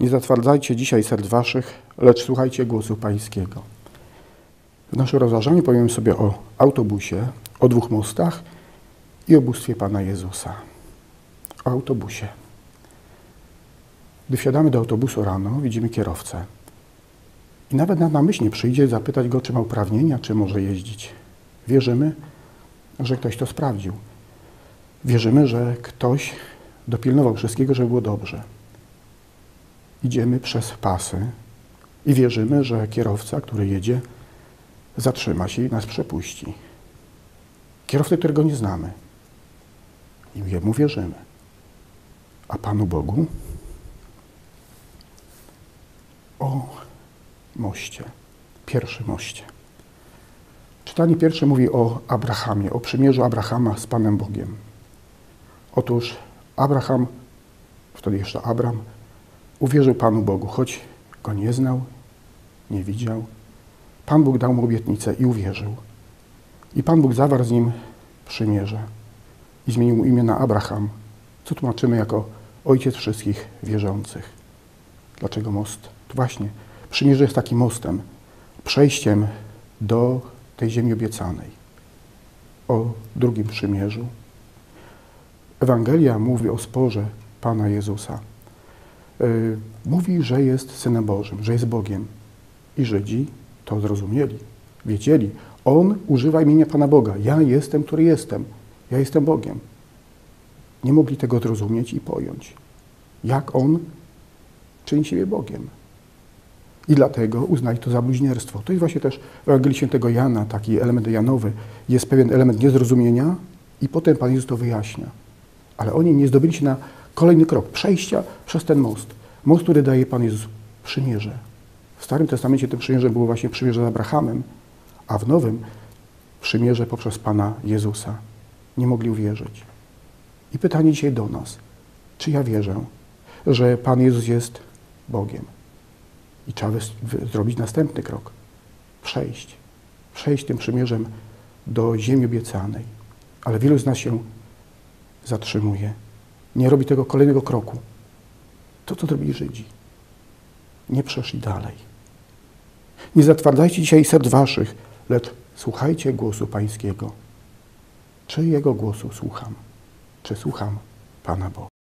Nie zatwardzajcie dzisiaj serc waszych, lecz słuchajcie głosu Pańskiego. W naszym rozważaniu powiem sobie o autobusie, o dwóch mostach i o bóstwie Pana Jezusa. O autobusie. Gdy wsiadamy do autobusu rano, widzimy kierowcę. I nawet nam na myśl nie przyjdzie zapytać go, czy ma uprawnienia, czy może jeździć. Wierzymy, że ktoś to sprawdził. Wierzymy, że ktoś dopilnował wszystkiego, żeby było dobrze. Idziemy przez pasy i wierzymy, że kierowca, który jedzie, zatrzyma się i nas przepuści. Kierowcę, którego nie znamy. I jemu wierzymy. A Panu Bogu o moście, pierwszym moście. Czytanie pierwsze mówi o Abrahamie, o przymierzu Abrahama z Panem Bogiem. Otóż Abraham, wtedy jeszcze Abram, uwierzył Panu Bogu, choć go nie znał, nie widział. Pan Bóg dał mu obietnicę i uwierzył. I Pan Bóg zawarł z nim przymierze i zmienił mu imię na Abraham, co tłumaczymy jako ojciec wszystkich wierzących. Dlaczego most? To właśnie, przymierze jest takim mostem, przejściem do tej ziemi obiecanej. O drugim przymierzu. Ewangelia mówi o sporze Pana Jezusa. Yy, mówi, że jest Synem Bożym, że jest Bogiem. I Żydzi to zrozumieli, wiedzieli. On używa imienia Pana Boga. Ja jestem, który jestem. Ja jestem Bogiem. Nie mogli tego zrozumieć i pojąć. Jak On czyni siebie Bogiem. I dlatego uznali to za bluźnierstwo. To jest właśnie też w Ewangelii Świętego Jana, taki element janowy. Jest pewien element niezrozumienia i potem Pan Jezus to wyjaśnia. Ale oni nie zdobyli się na kolejny krok, przejścia przez ten most. Most, który daje Pan Jezus przymierze. W Starym Testamencie tym przymierzem było właśnie przymierze z Abrahamem, a w Nowym przymierze poprzez Pana Jezusa. Nie mogli uwierzyć. I pytanie dzisiaj do nas. Czy ja wierzę, że Pan Jezus jest Bogiem? I trzeba zrobić następny krok. Przejść. Przejść tym przymierzem do ziemi obiecanej. Ale wielu z nas się zatrzymuje. Nie robi tego kolejnego kroku. To, co zrobili Żydzi. Nie przeszli dalej. Nie zatwardzajcie dzisiaj serc waszych, lecz słuchajcie głosu Pańskiego. Czy Jego głosu słucham? Czy słucham Pana Boga?